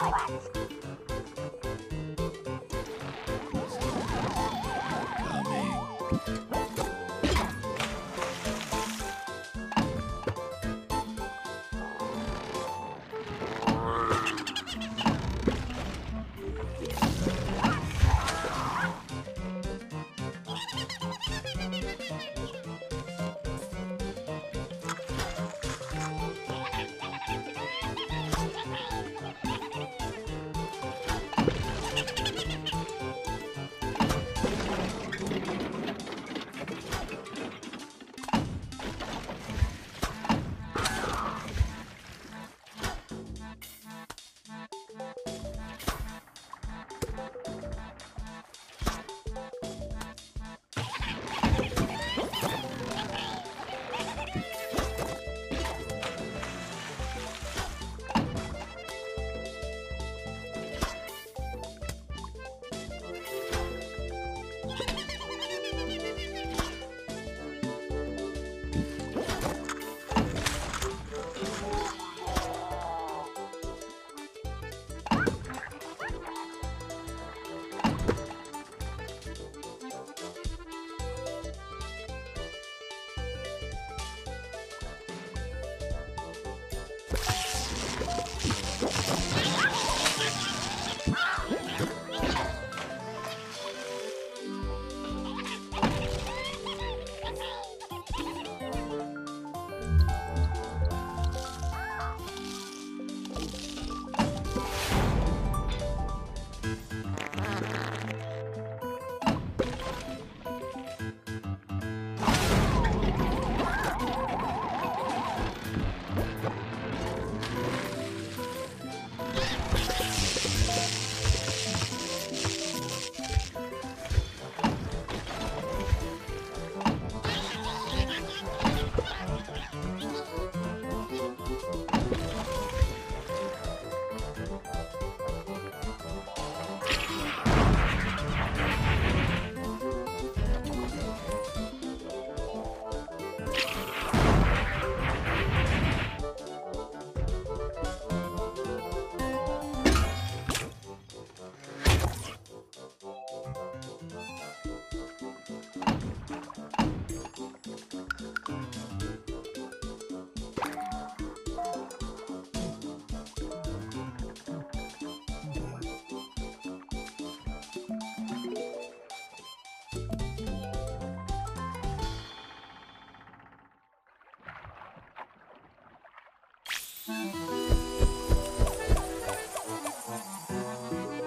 no coming. Mm-hmm. Música